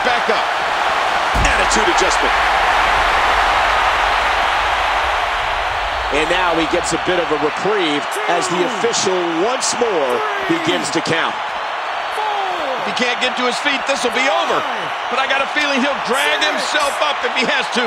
right back up. Attitude adjustment. And now he gets a bit of a reprieve as the official once more begins to count. If he can't get to his feet, this will be over. But I got a feeling he'll drag himself up if he has to.